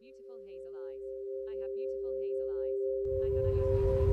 beautiful hazel eyes. I have beautiful hazel eyes. I have beautiful